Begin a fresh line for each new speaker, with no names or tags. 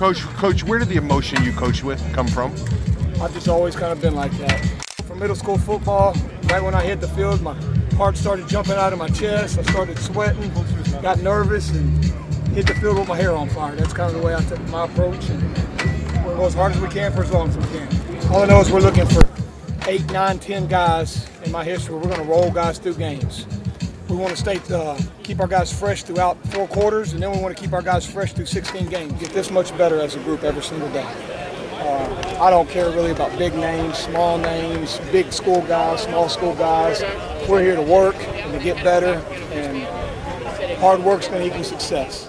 Coach, Coach, where did the emotion you coach with come from?
I've just always kind of been like that. From middle school football, right when I hit the field, my heart started jumping out of my chest. I started sweating, got nervous, and hit the field with my hair on fire. That's kind of the way I took my approach. And we'll go as hard as we can for as long as we can. All I know is we're looking for eight, nine, ten guys in my history. We're going to roll guys through games. We want to stay, uh, keep our guys fresh throughout four quarters, and then we want to keep our guys fresh through 16 games. Get this much better as a group every single day. Uh, I don't care really about big names, small names, big school guys, small school guys. We're here to work and to get better, and hard work's going to equal success.